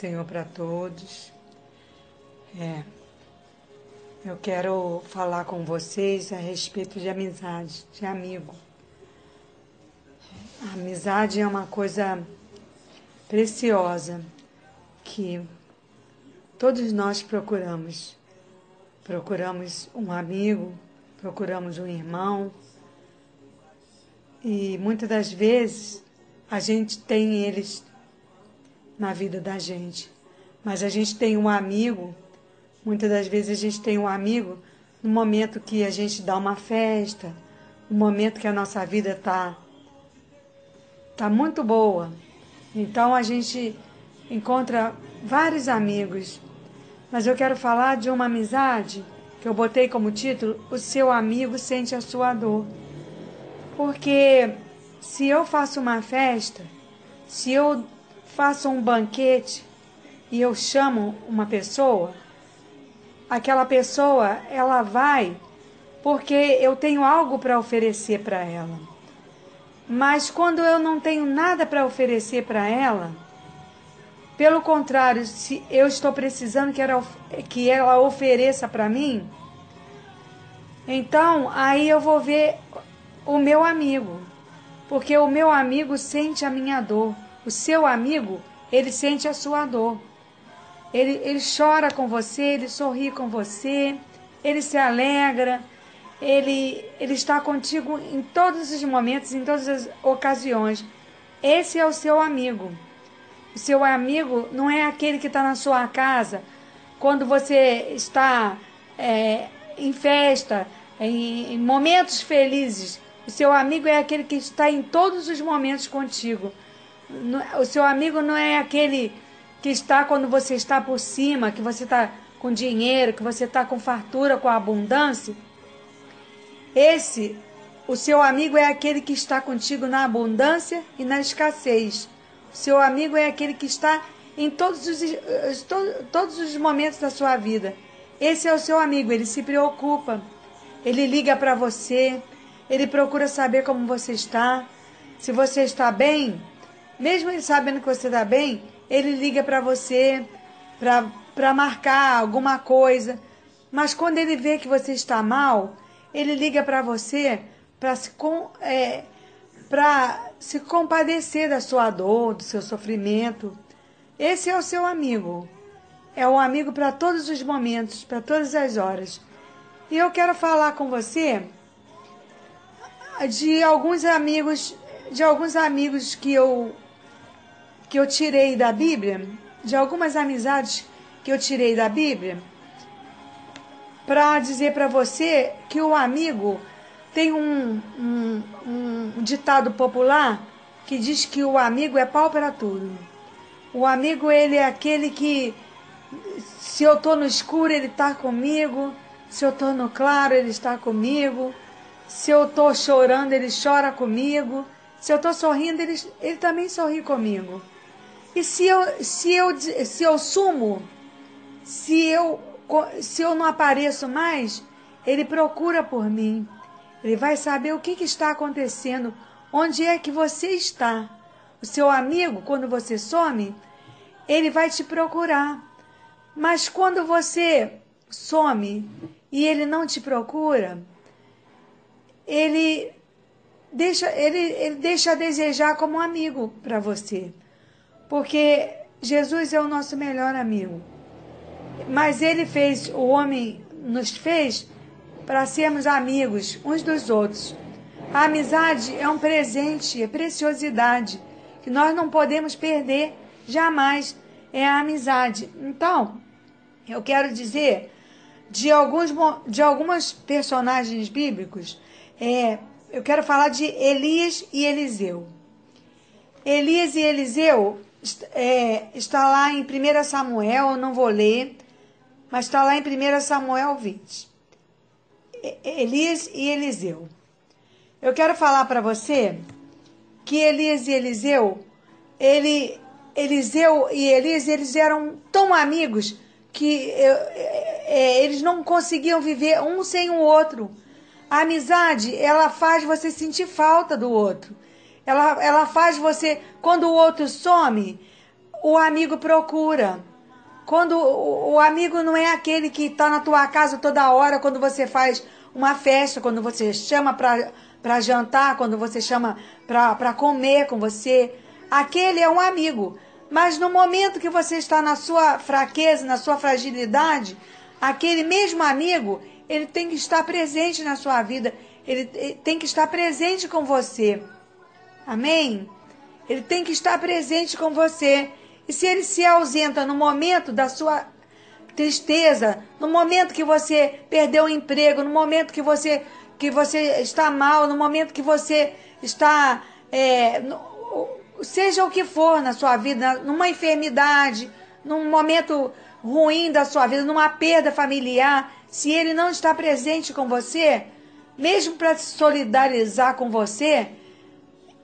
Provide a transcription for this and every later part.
Senhor para todos. É, eu quero falar com vocês a respeito de amizade, de amigo. A amizade é uma coisa preciosa que todos nós procuramos. Procuramos um amigo, procuramos um irmão. E muitas das vezes a gente tem eles na vida da gente. Mas a gente tem um amigo, muitas das vezes a gente tem um amigo no momento que a gente dá uma festa, no momento que a nossa vida está tá muito boa. Então a gente encontra vários amigos. Mas eu quero falar de uma amizade que eu botei como título: O seu amigo sente a sua dor. Porque se eu faço uma festa, se eu faço um banquete e eu chamo uma pessoa, aquela pessoa ela vai porque eu tenho algo para oferecer para ela. Mas quando eu não tenho nada para oferecer para ela, pelo contrário, se eu estou precisando que ela, que ela ofereça para mim, então aí eu vou ver o meu amigo, porque o meu amigo sente a minha dor. O seu amigo, ele sente a sua dor. Ele, ele chora com você, ele sorri com você, ele se alegra, ele, ele está contigo em todos os momentos, em todas as ocasiões. Esse é o seu amigo. O seu amigo não é aquele que está na sua casa quando você está é, em festa, em, em momentos felizes. O seu amigo é aquele que está em todos os momentos contigo. O seu amigo não é aquele que está quando você está por cima, que você está com dinheiro, que você está com fartura, com abundância. Esse, o seu amigo é aquele que está contigo na abundância e na escassez. O seu amigo é aquele que está em todos os, todos os momentos da sua vida. Esse é o seu amigo, ele se preocupa, ele liga para você, ele procura saber como você está, se você está bem, mesmo ele sabendo que você está bem, ele liga para você para marcar alguma coisa. Mas quando ele vê que você está mal, ele liga para você para se, com, é, se compadecer da sua dor, do seu sofrimento. Esse é o seu amigo. É um amigo para todos os momentos, para todas as horas. E eu quero falar com você de alguns amigos, de alguns amigos que eu que eu tirei da Bíblia, de algumas amizades que eu tirei da Bíblia, para dizer para você que o amigo tem um, um, um, ditado popular que diz que o amigo é pau para tudo. O amigo ele é aquele que se eu estou no escuro ele está comigo, se eu estou no claro ele está comigo, se eu estou chorando ele chora comigo, se eu estou sorrindo ele, ele também sorri comigo. E se eu, se eu, se eu sumo, se eu, se eu não apareço mais, ele procura por mim. Ele vai saber o que, que está acontecendo, onde é que você está. O seu amigo, quando você some, ele vai te procurar. Mas quando você some e ele não te procura, ele deixa, ele, ele deixa a desejar como amigo para você porque Jesus é o nosso melhor amigo. Mas ele fez, o homem nos fez para sermos amigos uns dos outros. A amizade é um presente, é preciosidade que nós não podemos perder jamais. É a amizade. Então, eu quero dizer de alguns de algumas personagens bíblicos. É, eu quero falar de Elias e Eliseu. Elias e Eliseu é, está lá em 1 Samuel, eu não vou ler, mas está lá em 1 Samuel 20. Elias e Eliseu. Eu quero falar para você que Elias e Eliseu, ele, Eliseu e Elias, eles eram tão amigos que é, é, eles não conseguiam viver um sem o outro. A amizade, ela faz você sentir falta do outro. Ela, ela faz você, quando o outro some, o amigo procura. Quando o, amigo não é aquele que está na tua casa toda hora, quando você faz uma festa, quando você chama para jantar, quando você chama para comer com você. Aquele é um amigo. Mas no momento que você está na sua fraqueza, na sua fragilidade, aquele mesmo amigo, ele tem que estar presente na sua vida, ele tem que estar presente com você. Amém? Ele tem que estar presente com você. E se ele se ausenta no momento da sua tristeza, no momento que você perdeu o emprego, no momento que você que você está mal, no momento que você está é, seja o que for na sua vida, numa enfermidade, num momento ruim da sua vida, numa perda familiar, se ele não está presente com você, mesmo para se solidarizar com você,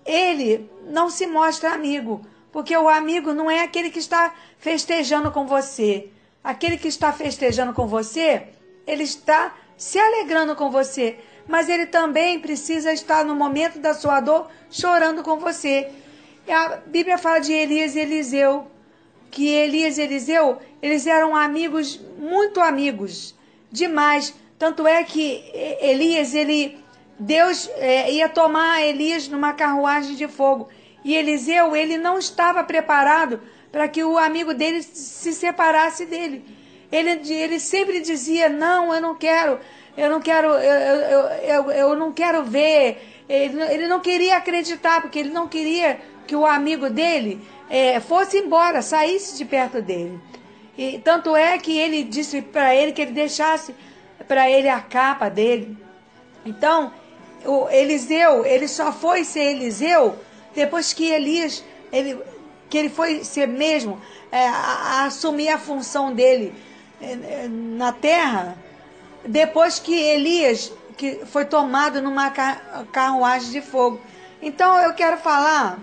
ele não se mostra amigo, porque o amigo não é aquele que está festejando com você. Aquele que está festejando com você, ele está se alegrando com você, mas ele também precisa estar no momento da sua dor chorando com você. A Bíblia fala de Elias e Eliseu, que Elias e Eliseu, eles eram amigos, muito amigos, demais. Tanto é que Elias, ele, Deus é, ia tomar Elias numa carruagem de fogo. E Eliseu, ele não estava preparado para que o amigo dele se separasse dele. Ele, ele sempre dizia: Não, eu não quero, eu não quero, eu, eu, eu, eu não quero ver. Ele, ele não queria acreditar, porque ele não queria que o amigo dele é, fosse embora, saísse de perto dele. E tanto é que ele disse para ele que ele deixasse para ele a capa dele. Então, o Eliseu, ele só foi ser Eliseu depois que Elias, ele que ele foi ser mesmo é, a, a assumir a função dele é, é, na terra, depois que Elias que foi tomado numa carruagem de fogo. Então eu quero falar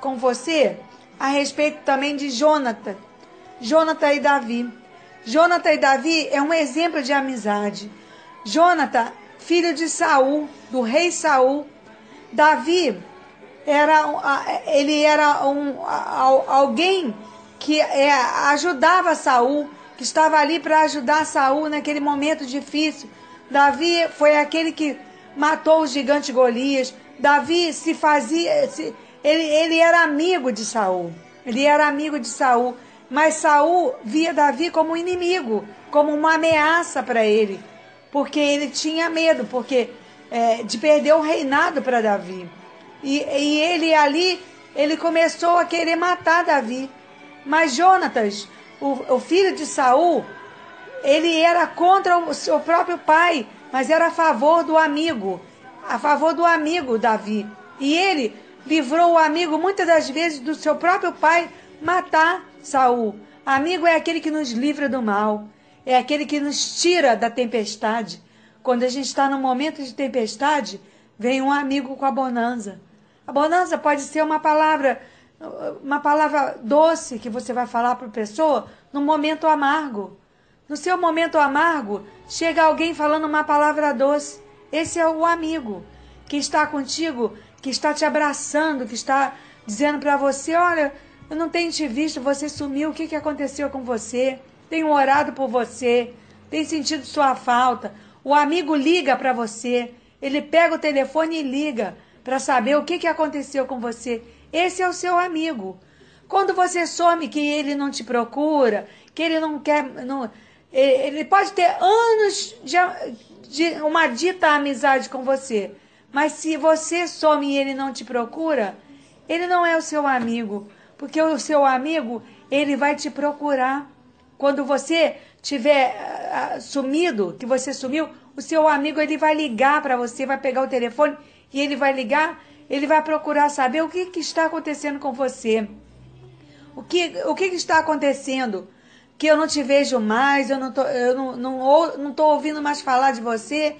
com você a respeito também de Jonathan, Jonathan e Davi. Jonathan e Davi é um exemplo de amizade. Jonathan, filho de Saul, do rei Saul. Davi era ele era um, alguém que é, ajudava Saul, que estava ali para ajudar Saul naquele momento difícil. Davi foi aquele que matou o gigante Golias. Davi se fazia, se, ele, ele era amigo de Saul. Ele era amigo de Saul, mas Saul via Davi como inimigo, como uma ameaça para ele, porque ele tinha medo, porque é, de perder o reinado para Davi. E, e ele ali, ele começou a querer matar Davi. Mas Jonatas, o, o filho de Saul, ele era contra o seu próprio pai, mas era a favor do amigo, a favor do amigo Davi. E ele livrou o amigo muitas das vezes do seu próprio pai matar Saul. Amigo é aquele que nos livra do mal, é aquele que nos tira da tempestade. Quando a gente está num momento de tempestade, vem um amigo com a bonança. A bonança pode ser uma palavra, uma palavra doce que você vai falar para a pessoa no momento amargo. No seu momento amargo, chega alguém falando uma palavra doce. Esse é o amigo que está contigo, que está te abraçando, que está dizendo para você: olha, eu não tenho te visto, você sumiu, o que aconteceu com você? Tenho orado por você, tenho sentido sua falta. O amigo liga para você, ele pega o telefone e liga para saber o que, que aconteceu com você. Esse é o seu amigo. Quando você some que ele não te procura, que ele não quer. Não, ele pode ter anos de, de uma dita amizade com você. Mas se você some e ele não te procura, ele não é o seu amigo. Porque o seu amigo, ele vai te procurar. Quando você tiver uh, sumido, que você sumiu, o seu amigo ele vai ligar para você, vai pegar o telefone e ele vai ligar, ele vai procurar saber o que, que está acontecendo com você. O que, o que, que está acontecendo? Que eu não te vejo mais, eu não estou eu não, não, não tô ouvindo mais falar de você.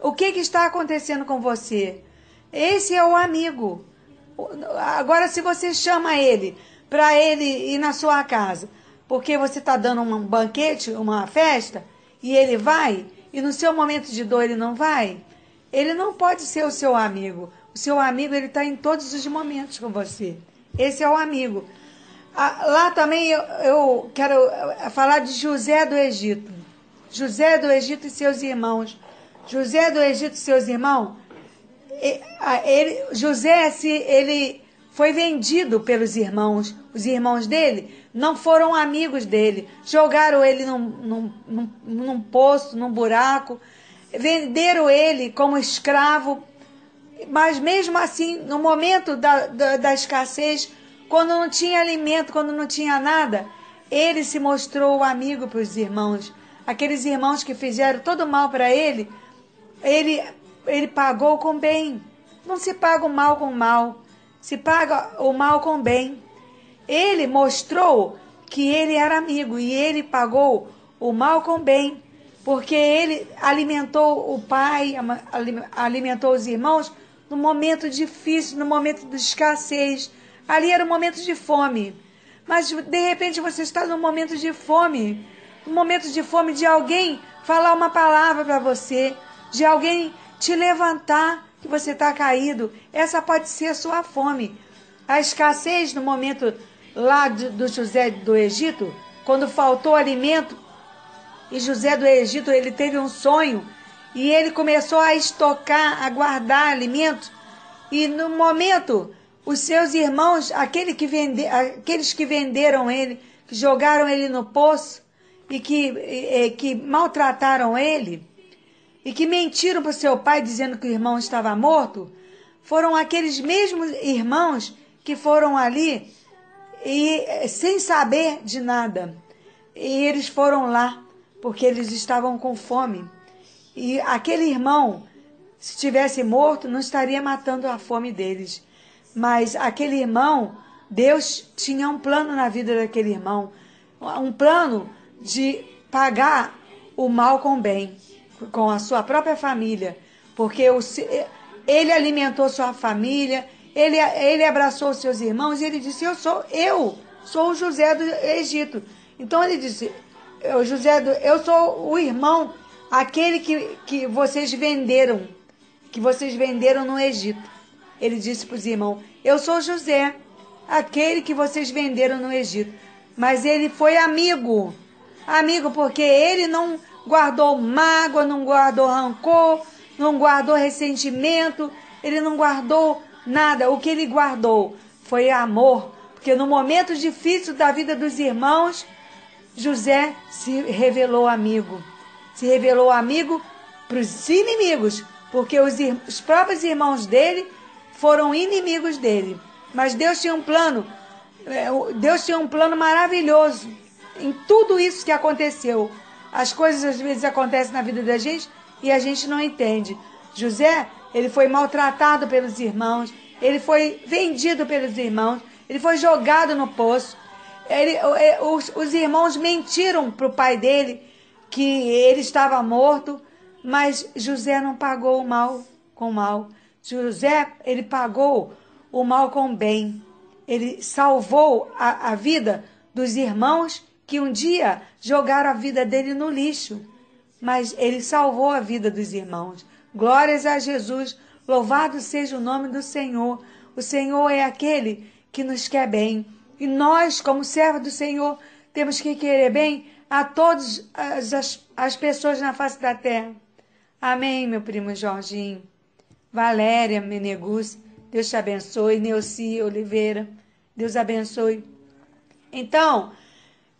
O que, que está acontecendo com você? Esse é o amigo. Agora, se você chama ele para ele ir na sua casa, porque você está dando um banquete, uma festa, e ele vai, e no seu momento de dor ele não vai, ele não pode ser o seu amigo. O seu amigo ele está em todos os momentos com você. Esse é o amigo. lá também eu, eu quero eh, falar de José do Egito. José do Egito e seus irmãos. José do Egito e seus irmãos. Ele, José, se ele foi vendido pelos irmãos. Os irmãos dele não foram amigos dele. Jogaram ele num, num, num, num poço, num buraco. Venderam ele como escravo. Mas mesmo assim, no momento da, da, da escassez, quando não tinha alimento, quando não tinha nada, ele se mostrou amigo para os irmãos. Aqueles irmãos que fizeram todo mal para ele, ele, ele pagou com bem. Não se paga o mal com o mal se paga o mal com bem. Ele mostrou que ele era amigo e ele pagou o mal com bem, porque ele alimentou o pai, alimentou os irmãos no momento difícil, no momento de escassez. Ali era um momento de fome. Mas de repente você está num momento de fome, um momento de fome de alguém falar uma palavra para você, de alguém te levantar que você está caído, essa pode ser a sua fome. A escassez no momento lá do José do Egito, quando faltou alimento, e José do Egito ele teve um sonho e ele começou a estocar, a guardar alimento. E no momento, os seus irmãos, aquele que vende, aqueles que venderam ele, que jogaram ele no poço e que, que maltrataram ele, e que mentiram para o seu pai dizendo que o irmão estava morto, foram aqueles mesmos irmãos que foram ali e sem saber de nada. E eles foram lá porque eles estavam com fome. E aquele irmão, se tivesse morto, não estaria matando a fome deles. Mas aquele irmão, Deus tinha um plano na vida daquele irmão, um plano de pagar o mal com o bem com a sua própria família, porque o, ele alimentou sua família, ele, ele abraçou seus irmãos e ele disse: Eu sou, eu sou o José do Egito. Então ele disse: eu, José do, eu sou o irmão, aquele que, que vocês venderam, que vocês venderam no Egito. Ele disse para os irmãos: Eu sou José, aquele que vocês venderam no Egito. Mas ele foi amigo, amigo, porque ele não guardou mágoa, não guardou rancor, não guardou ressentimento, ele não guardou nada. O que ele guardou foi amor, porque no momento difícil da vida dos irmãos, José se revelou amigo. Se revelou amigo para os inimigos, porque os, os próprios irmãos dele foram inimigos dele. Mas Deus tinha um plano, é, Deus tinha um plano maravilhoso em tudo isso que aconteceu. As coisas às vezes acontecem na vida da gente e a gente não entende. José, ele foi maltratado pelos irmãos, ele foi vendido pelos irmãos, ele foi jogado no poço. Ele, os, os irmãos mentiram para o pai dele que ele estava morto, mas José não pagou o mal com o mal. José, ele pagou o mal com o bem. Ele salvou a, a vida dos irmãos que um dia jogaram a vida dele no lixo, mas ele salvou a vida dos irmãos. Glórias a Jesus, louvado seja o nome do Senhor. O Senhor é aquele que nos quer bem. E nós, como servos do Senhor, temos que querer bem a todas as, as, as pessoas na face da terra. Amém, meu primo Jorginho. Valéria Menegus, Deus te abençoe. Neuci Oliveira, Deus abençoe. Então,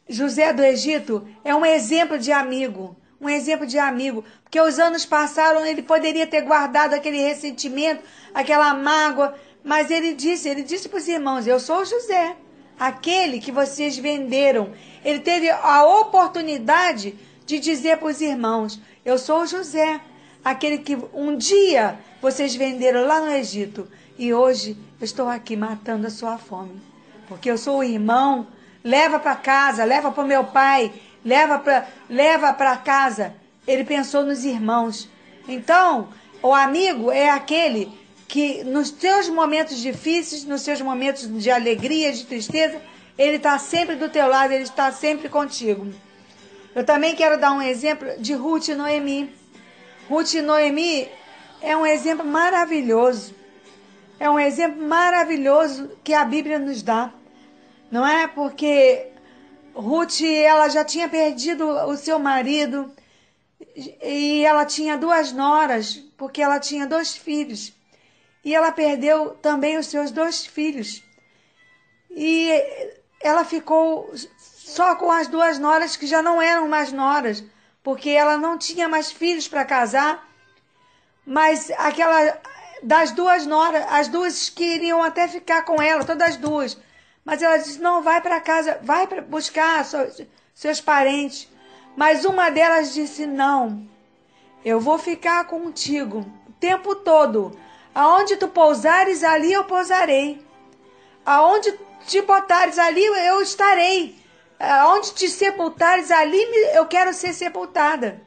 José do Egito é um exemplo de amigo, um exemplo de amigo, porque os anos passaram, ele poderia ter guardado aquele ressentimento, aquela mágoa, mas ele disse, ele disse para os irmãos, eu sou José, aquele que vocês venderam. Ele teve a oportunidade de dizer para os irmãos, eu sou José, aquele que um dia vocês venderam lá no Egito, e hoje eu estou aqui matando a sua fome, porque eu sou o irmão leva para casa, leva para o meu pai, leva para leva para casa. Ele pensou nos irmãos. Então, o amigo é aquele que nos seus momentos difíceis, nos seus momentos de alegria, de tristeza, ele está sempre do teu lado, ele está sempre contigo. Eu também quero dar um exemplo de Ruth e Noemi. Ruth e Noemi é um exemplo maravilhoso. É um exemplo maravilhoso que a Bíblia nos dá. não é? Porque Ruth, ela já tinha perdido o seu marido e ela tinha duas noras, porque ela tinha dois filhos. E ela perdeu também os seus dois filhos. E ela ficou só com as duas noras que já não eram mais noras, porque ela não tinha mais filhos para casar. Mas aquela das duas noras, as duas queriam até ficar com ela, todas as duas. Mas ela disse: "Não, vai para casa, vai para buscar seus, seus parentes". Mas uma delas disse: "Não. Eu vou ficar contigo o tempo todo. Aonde tu pousares, ali eu pousarei. Aonde te botares, ali eu estarei. Aonde te sepultares, ali eu quero ser sepultada.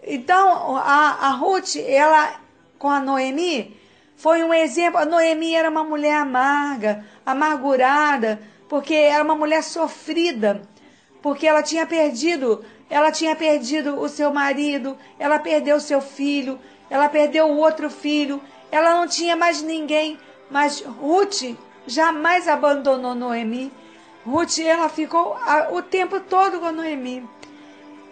Então, a, a Ruth, ela, com a Noemi, foi um exemplo. A Noemi era uma mulher amarga, amargurada, porque era uma mulher sofrida, porque ela tinha perdido, ela tinha perdido o seu marido, ela perdeu o seu filho, ela perdeu o outro filho, ela não tinha mais ninguém, mas Ruth jamais abandonou Noemi. Ruth, ela ficou o tempo todo com Noemi.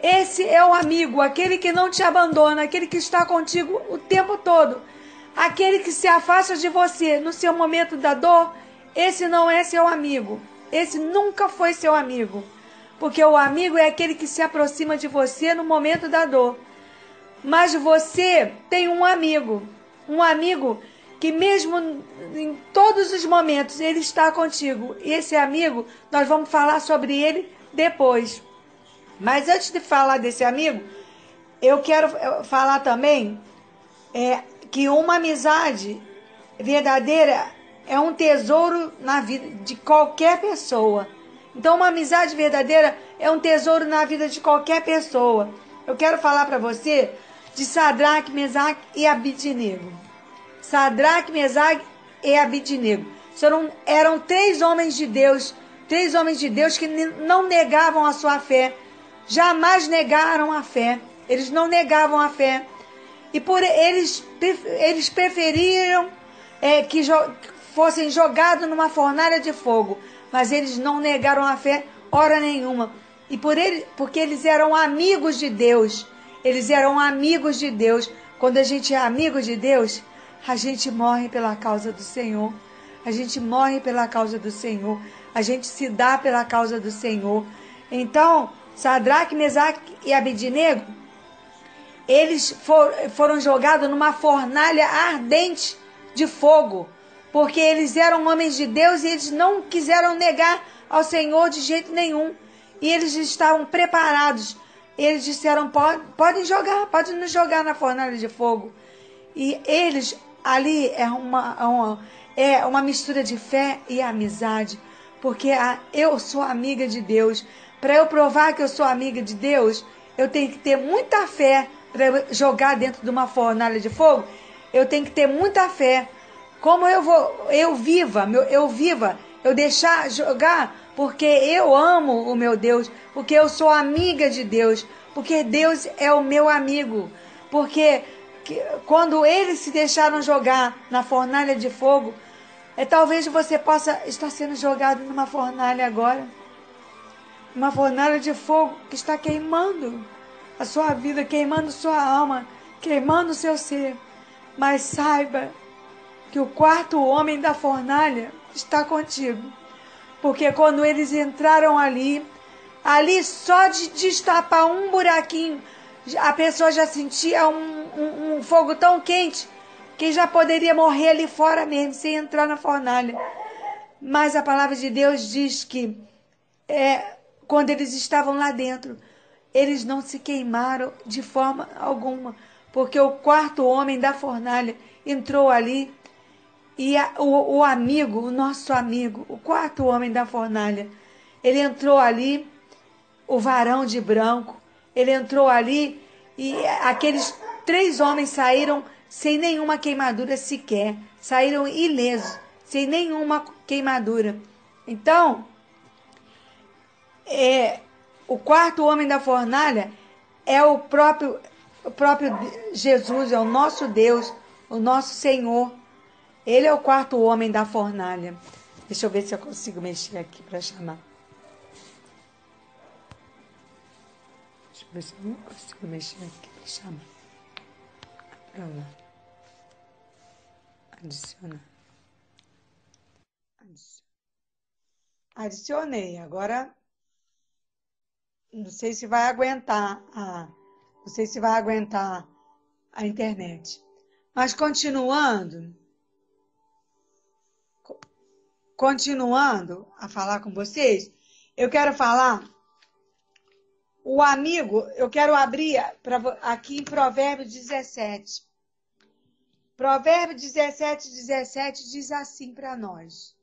Esse é o amigo, aquele que não te abandona, aquele que está contigo o tempo todo. Aquele que se afasta de você no seu momento da dor, esse não é seu amigo. Esse nunca foi seu amigo. Porque o amigo é aquele que se aproxima de você no momento da dor. Mas você tem um amigo, um amigo que mesmo em todos os momentos ele está contigo. Esse amigo, nós vamos falar sobre ele depois. Mas antes de falar desse amigo, eu quero eh, falar também é, que uma amizade verdadeira é um tesouro na vida de qualquer pessoa. Então, uma amizade verdadeira é um tesouro na vida de qualquer pessoa. Eu quero falar para você de Sadraque, Mesaque e Abidnego. Sadraque, Mesaque e Abidnego. Eram, eram três homens de Deus, três homens de Deus que não negavam a sua fé, jamais negaram a fé. Eles não negavam a fé. E por eles, eles preferiram é, que jo fossem jogados numa fornalha de fogo, mas eles não negaram a fé hora nenhuma. E por ele, porque eles eram amigos de Deus. Eles eram amigos de Deus. Quando a gente é amigo de Deus, a gente morre pela causa do Senhor. A gente morre pela causa do Senhor. A gente se dá pela causa do Senhor. Então, Sadraque, Mesaque e Abednego, eles for, foram jogados numa fornalha ardente de fogo, porque eles eram homens de Deus e eles não quiseram negar ao Senhor de jeito nenhum. E eles estavam preparados. Eles disseram: podem jogar, podem nos jogar na fornalha de fogo. E eles ali é uma, é uma, é uma mistura de fé e amizade, porque a, eu sou amiga de Deus. Para eu provar que eu sou amiga de Deus, eu tenho que ter muita fé para jogar dentro de uma fornalha de fogo. Eu tenho que ter muita fé. Como eu vou, eu viva, meu, eu viva, eu deixar jogar, porque eu amo o meu Deus, porque eu sou amiga de Deus, porque Deus é o meu amigo, porque que, quando eles se deixaram jogar na fornalha de fogo, é, talvez você possa estar sendo jogado numa fornalha agora. Uma fornalha de fogo que está queimando a sua vida, queimando sua alma, queimando seu ser. Mas saiba que o quarto homem da fornalha está contigo. Porque quando eles entraram ali, ali só de destapar um buraquinho, a pessoa já sentia um, um, um fogo tão quente que já poderia morrer ali fora mesmo, sem entrar na fornalha. Mas a palavra de Deus diz que é, quando eles estavam lá dentro, eles não se queimaram de forma alguma, porque o quarto homem da fornalha entrou ali e a, o, o amigo, o nosso amigo, o quarto homem da fornalha, ele entrou ali, o varão de branco, ele entrou ali e aqueles três homens saíram sem nenhuma queimadura sequer, saíram ilesos, sem nenhuma queimadura. Então, é, o quarto homem da fornalha é o próprio, o próprio Jesus, é o nosso Deus, o nosso Senhor. Ele é o quarto homem da fornalha. Deixa eu ver se eu consigo mexer aqui para chamar. Deixa eu ver se eu consigo mexer aqui para chamar. Lá. Adicionar. Adicionei. Agora, não sei se vai aguentar a, não sei se vai aguentar a internet. Mas continuando, continuando a falar com vocês, eu quero falar o amigo, eu quero abrir pra, aqui em Provérbios 17. Provérbios 17, 17 diz assim para nós.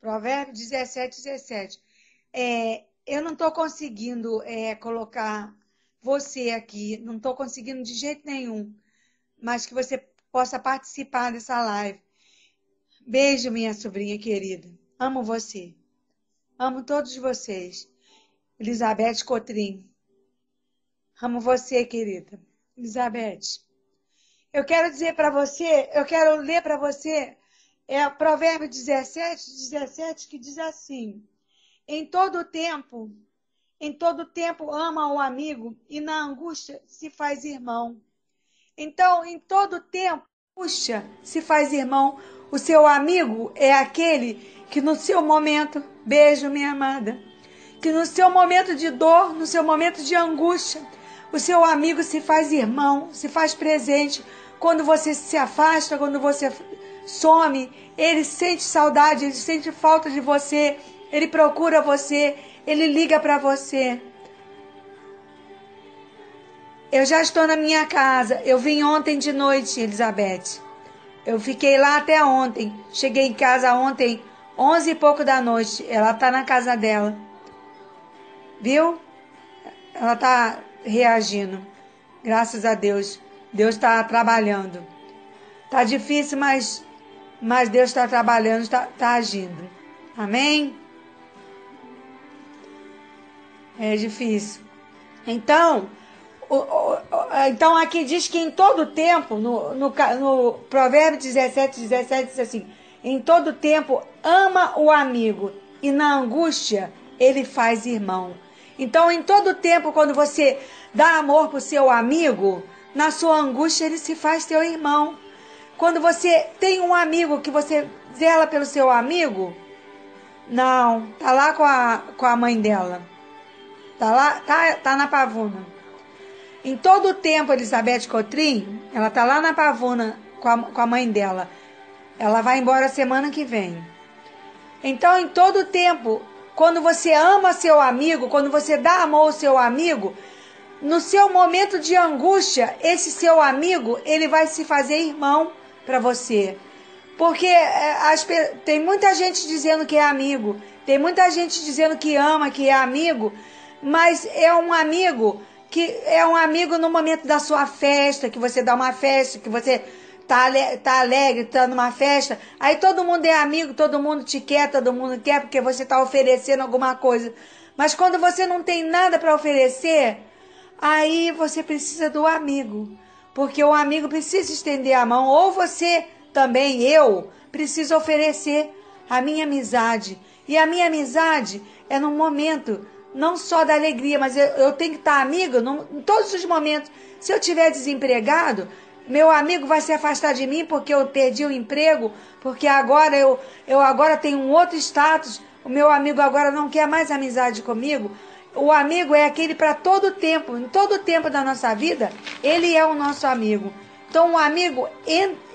Provérbios 17, 17. É, eu não estou conseguindo é, colocar você aqui, não estou conseguindo de jeito nenhum, mas que você possa participar dessa live. Beijo, minha sobrinha querida. Amo você. Amo todos vocês. Elizabeth Cotrim. Amo você, querida. Elizabeth. Eu quero dizer para você, eu quero ler para você é Provérbio 17, 17, que diz assim: Em todo tempo, em todo tempo ama o amigo e na angústia se faz irmão. Então, em todo tempo, angústia se faz irmão. O seu amigo é aquele que no seu momento, beijo minha amada, que no seu momento de dor, no seu momento de angústia, o seu amigo se faz irmão, se faz presente. Quando você se afasta, quando você some, ele sente saudade, ele sente falta de você, ele procura você, ele liga para você. Eu já estou na minha casa. Eu vim ontem de noite, Elizabeth. Eu fiquei lá até ontem. Cheguei em casa ontem, onze e pouco da noite. Ela tá na casa dela. Viu? Ela tá reagindo. Graças a Deus. Deus está trabalhando. Tá difícil, mas, mas Deus está trabalhando, está tá agindo. Amém? É difícil. Então, então aqui diz que em todo tempo, no, no, no Provérbio 17, 17 diz assim: em todo tempo ama o amigo e na angústia ele faz irmão. Então, em todo tempo, quando você dá amor para o seu amigo, na sua angústia ele se faz teu irmão. Quando você tem um amigo que você zela pelo seu amigo, não, tá lá com a, com a mãe dela. Tá lá, tá, tá na pavuna. Em todo o tempo, Elizabeth Cotrim, ela tá lá na Pavuna com a, com a mãe dela. Ela vai embora semana que vem. Então, em todo o tempo, quando você ama seu amigo, quando você dá amor ao seu amigo, no seu momento de angústia, esse seu amigo, ele vai se fazer irmão para você. Porque é, as, tem muita gente dizendo que é amigo, tem muita gente dizendo que ama, que é amigo, mas é um amigo que é um amigo no momento da sua festa, que você dá uma festa, que você tá, tá alegre, tá numa festa, aí todo mundo é amigo, todo mundo te quer, todo mundo quer, porque você tá oferecendo alguma coisa. Mas quando você não tem nada para oferecer, aí você precisa do amigo. Porque o amigo precisa estender a mão, ou você também, eu, preciso oferecer a minha amizade. E a minha amizade é no momento não só da alegria, mas eu, eu tenho que estar amigo não, em todos os momentos. Se eu tiver desempregado, meu amigo vai se afastar de mim porque eu perdi o emprego, porque agora eu, eu agora tenho um outro status, o meu amigo agora não quer mais amizade comigo. O amigo é aquele para todo tempo, em todo tempo da nossa vida, ele é o nosso amigo. Então o amigo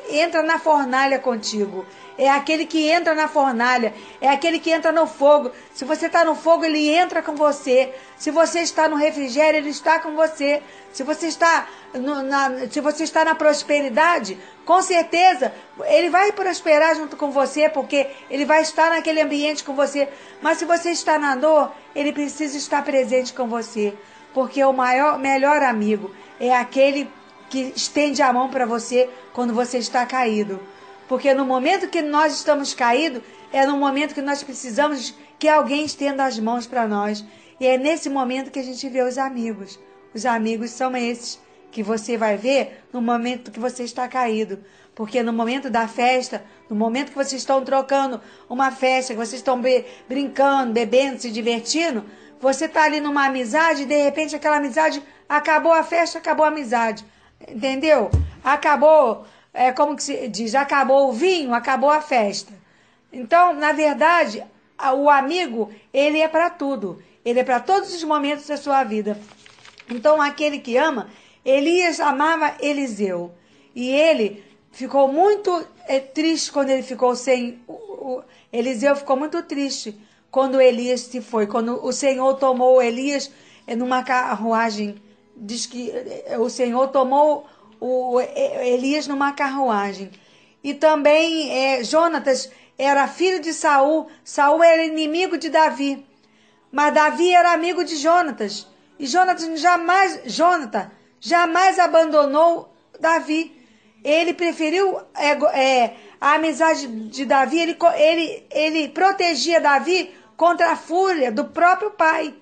entra na fornalha contigo é aquele que entra na fornalha, é aquele que entra no fogo. Se você está no fogo, ele entra com você. Se você está no refrigério, ele está com você. Se você está, no, na, se você está na prosperidade, com certeza ele vai prosperar junto com você, porque ele vai estar naquele ambiente com você. Mas se você está na dor, ele precisa estar presente com você, porque o maior, melhor amigo é aquele que estende a mão para você quando você está caído. Porque no momento que nós estamos caídos, é no momento que nós precisamos que alguém estenda as mãos para nós. E é nesse momento que a gente vê os amigos. Os amigos são esses que você vai ver no momento que você está caído. Porque no momento da festa, no momento que vocês estão trocando uma festa, que vocês estão be brincando, bebendo, se divertindo, você está ali numa amizade e de repente aquela amizade acabou a festa, acabou a amizade. Entendeu? Acabou, é como que se diz, acabou o vinho, acabou a festa. Então, na verdade, o amigo, ele é para tudo. Ele é para todos os momentos da sua vida. Então, aquele que ama, Elias amava Eliseu. E ele ficou muito é, triste quando ele ficou sem. O, o, Eliseu ficou muito triste quando Elias se foi. Quando o Senhor tomou Elias é, numa carruagem. Diz que é, o Senhor tomou o Elias numa carruagem. E também é, Jonatas era filho de Saul. Saul era inimigo de Davi. Mas Davi era amigo de Jonatas. E Jonatas jamais, Jonathan jamais abandonou Davi. Ele preferiu é, é, a amizade de Davi, ele, ele, ele protegia Davi contra a fúria do próprio pai,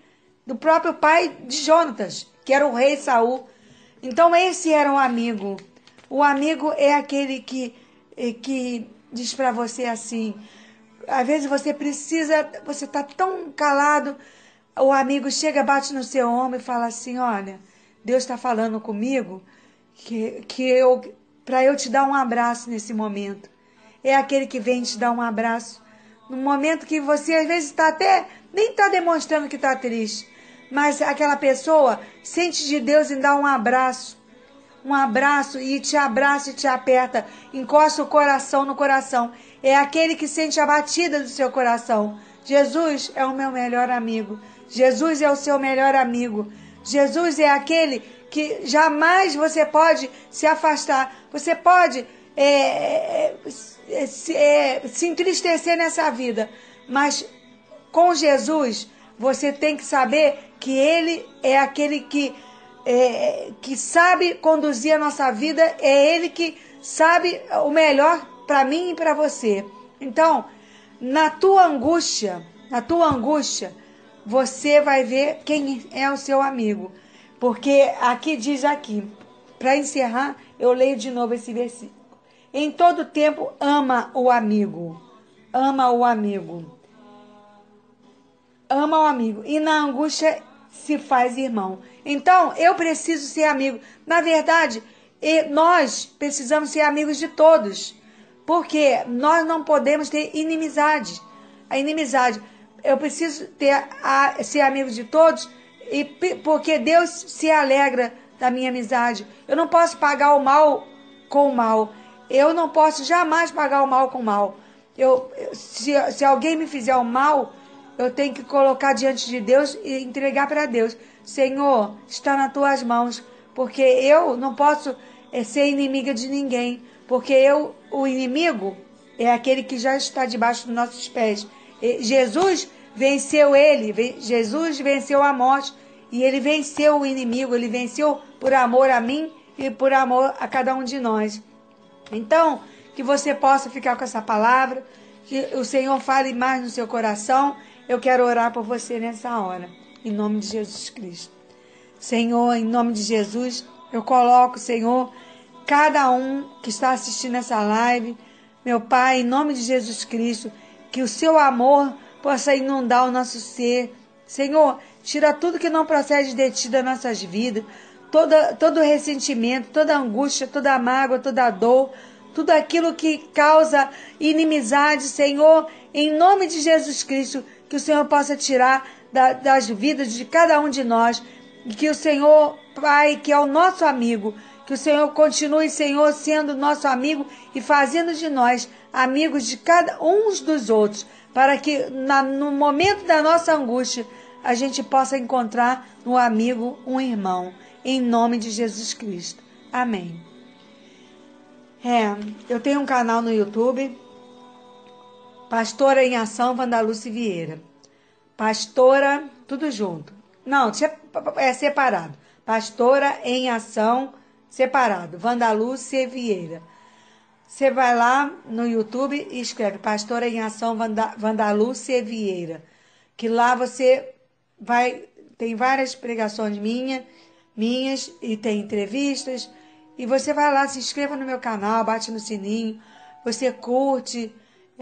do próprio pai de Jonatas, que era o rei Saul. Então esse era um amigo. O amigo é aquele que, que diz para você assim, às vezes você precisa, você está tão calado, o amigo chega, bate no seu ombro e fala assim, olha, Deus está falando comigo que, que eu para eu te dar um abraço nesse momento. É aquele que vem te dar um abraço no momento que você às vezes está até nem está demonstrando que está triste, mas aquela pessoa sente de Deus em dar um abraço, um abraço e te abraça e te aperta, encosta o coração no coração. É aquele que sente a batida do seu coração. Jesus é o meu melhor amigo. Jesus é o seu melhor amigo. Jesus é aquele que jamais você pode se afastar. Você pode é, é, é, se, é, se entristecer nessa vida, mas com Jesus você tem que saber que Ele é aquele que, é, que sabe conduzir a nossa vida, é Ele que sabe o melhor para mim e para você. Então, na tua angústia, na tua angústia, você vai ver quem é o seu amigo. Porque aqui diz aqui, para encerrar, eu leio de novo esse versículo. Em todo tempo ama o amigo. Ama o amigo. Ama o amigo. E na angústia se faz irmão. Então, eu preciso ser amigo. Na verdade, nós precisamos ser amigos de todos. Porque nós não podemos ter inimizade. A inimizade eu preciso ter a, ser amigo de todos, e porque Deus se alegra da minha amizade. Eu não posso pagar o mal com o mal. Eu não posso jamais pagar o mal com o mal. Eu, se, se alguém me fizer o mal, eu tenho que colocar diante de Deus e entregar para Deus. Senhor, está nas tuas mãos, porque eu não posso é, ser inimiga de ninguém, porque eu, o inimigo é aquele que já está debaixo dos nossos pés. Jesus venceu ele, Jesus venceu a morte e ele venceu o inimigo, ele venceu por amor a mim e por amor a cada um de nós. Então, que você possa ficar com essa palavra, que o Senhor fale mais no seu coração. Eu quero orar por você nessa hora, em nome de Jesus Cristo. Senhor, em nome de Jesus, eu coloco, Senhor, cada um que está assistindo essa live, meu Pai, em nome de Jesus Cristo, que o seu amor possa inundar o nosso ser. Senhor, tira tudo que não procede de ti das nossas vidas, toda, todo ressentimento, toda angústia, toda mágoa, toda dor, tudo aquilo que causa inimizade, Senhor, em nome de Jesus Cristo, que o Senhor possa tirar da, das vidas de cada um de nós, e que o Senhor, Pai, que é o nosso amigo, que o Senhor continue, Senhor, sendo nosso amigo e fazendo de nós amigos de cada uns dos outros, para que na, no momento da nossa angústia a gente possa encontrar no amigo um irmão, em nome de Jesus Cristo. Amém. É, eu tenho um canal no YouTube, Pastora em Ação Vandaluce Vieira. Pastora, tudo junto. Não, é separado. Pastora em Ação, separado. Vandaluce Vieira. Você vai lá no YouTube e escreve Pastora em Ação Vandalúcia Vieira, que lá você vai tem várias pregações minhas, minhas e tem entrevistas. E você vai lá, se inscreva no meu canal, bate no sininho, você curte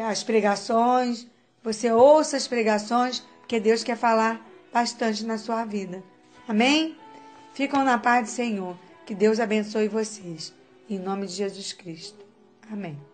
as pregações, você ouça as pregações, porque Deus quer falar bastante na sua vida. Amém? Ficam na paz do Senhor. Que Deus abençoe vocês. Em nome de Jesus Cristo. Amém.